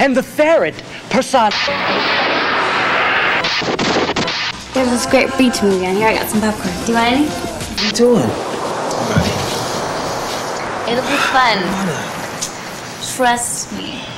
and the ferret person. There's this great beach movie on here. I got some popcorn. Do you want any? What are you doing? It'll be fun. Trust me.